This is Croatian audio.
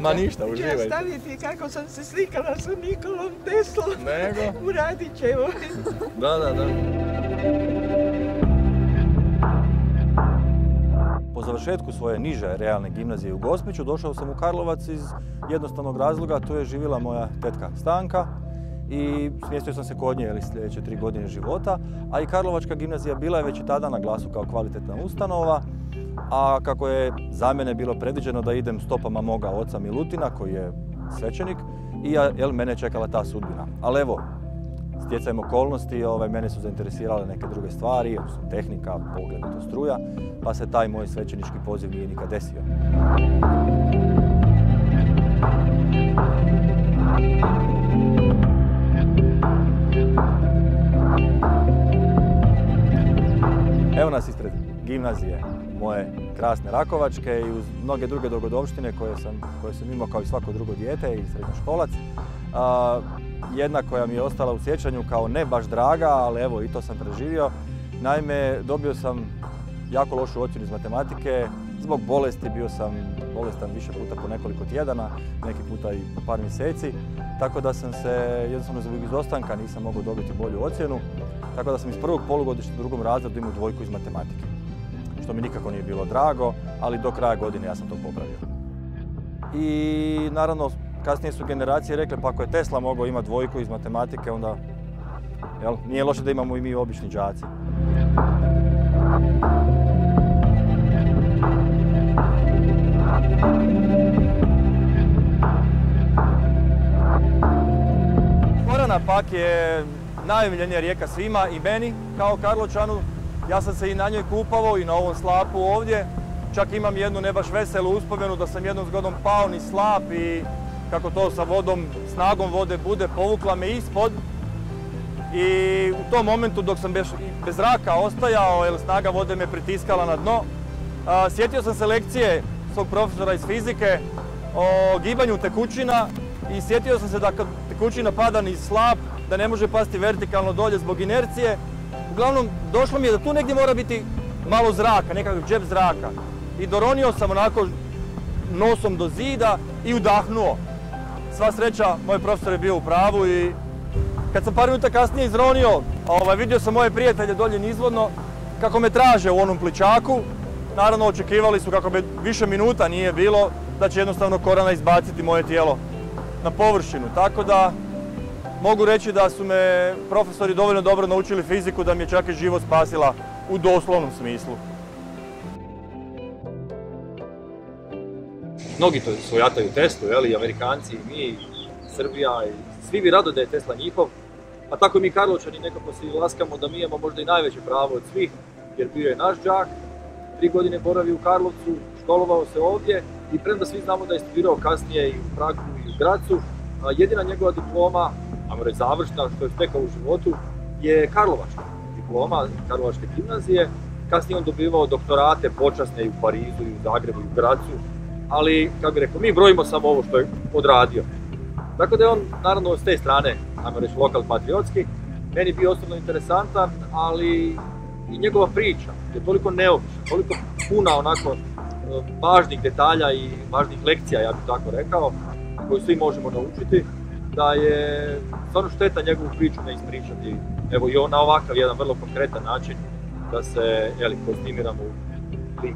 Ma ništa, Ću ja uživajte. staviti kako sam se slikala sa Nikolom Teslom Nego? u Radićevoj. Da, da, da. Po završetku svoje niže realne gimnazije u Gospiću došao sam u Karlovac iz jednostavnog razloga, tu je živjela moja tetka Stanka i smjestio sam se kod nje jeli, sljedeće tri godine života, a i Karlovačka gimnazija bila je već i tada na glasu kao kvalitetna ustanova, a kako je za mene bilo predviđeno da idem stopama moga oca Milutina, koji je svećenik, i jel, mene je čekala ta sudbina. Ali evo, stjecajem okolnosti, ovaj, mene su zainteresirale neke druge stvari, odnosno tehnika, poglavito struja, pa se taj moj svećenički poziv nije nikad desio. Evo gimnazije moje krasne Rakovačke i uz mnoge druge dogodovštine koje sam, koje sam imao kao i svako drugo dijete i srednjoškolac. A, jedna koja mi je ostala u sjećanju kao ne baš draga, ali evo i to sam preživio. Naime, dobio sam jako lošu ocjenu iz matematike, zbog bolesti bio sam bolestan više puta po nekoliko tjedana, neki puta i po par mjeseci, tako da sam se jednostavno zbog izostanka nisam mogao dobiti bolju ocjenu, tako da sam iz prvog polugodišta u drugom razredu imao dvojku iz matematike, što mi nikako nije bilo drago, ali do kraja godine ja sam to popravio. I naravno, kasnije su generacije rekle pa ako je Tesla mogao imati dvojku iz matematike, onda jel, nije loše da imamo i mi obični đaci. Korana pak je najomiljenija rijeka svima i meni kao Karločanu. Ja sam se i na njoj kupavao i na ovom slapu ovdje. Čak imam jednu ne baš veselu uspomenu da sam jednom zgodom pao ni slap i kako to sa vodom, snagom vode bude, povukla me ispod. I u tom momentu dok sam bez, zraka ostajao, jer snaga vode me pritiskala na dno, sjetio sam se lekcije svog profesora iz fizike o gibanju tekućina i sjetio sam se da kad tekućina pada niz slap, da ne može pasti vertikalno dolje zbog inercije. Uglavnom, došlo mi je da tu negdje mora biti malo zraka, nekakav džep zraka. I doronio sam onako nosom do zida i udahnuo. Sva sreća, moj profesor je bio u pravu i kad sam par minuta kasnije izronio, ovaj, vidio sam moje prijatelje dolje nizvodno kako me traže u onom pličaku. Naravno, očekivali su kako me više minuta nije bilo da će jednostavno korana izbaciti moje tijelo na površinu. Tako da mogu reći da su me profesori dovoljno dobro naučili fiziku da mi je čak i život spasila u doslovnom smislu. Mnogi to svojataju Teslu, jeli, Amerikanci i mi, Srbija i svi bi rado da je Tesla njihov, a tako i mi Karlovčani nekako se i laskamo da mi imamo možda i najveće pravo od svih, jer bio je naš đak, tri godine boravi u Karlovcu, školovao se ovdje i premda svi znamo da je studirao kasnije i u Pragu i u Gracu, jedina njegova diploma, ajmo reći završna, što je stekao u životu, je Karlovačka diploma, Karlovačke gimnazije. Kasnije on dobivao doktorate počasne i u Parizu, i u Zagrebu, i u Gracu, ali, kako bi rekao, mi brojimo samo ovo što je odradio. Tako da je on, naravno, s te strane, ajmo reći, lokal patriotski, meni bio osobno interesantan, ali i njegova priča je toliko neobična, toliko puna onako e, važnih detalja i važnih lekcija, ja bih tako rekao, koju svi možemo naučiti, da je stvarno šteta njegovu priču ne ispričati, evo i on na ovakav jedan vrlo konkretan način, da se, jeli, kostimiramo u lik.